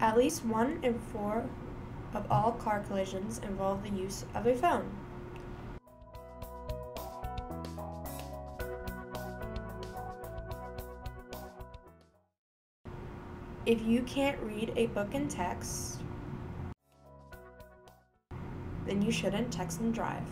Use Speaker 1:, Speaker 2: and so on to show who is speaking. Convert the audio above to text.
Speaker 1: At least one in four of all car collisions involve the use of a phone. If you can't read a book in text, then you shouldn't text and drive.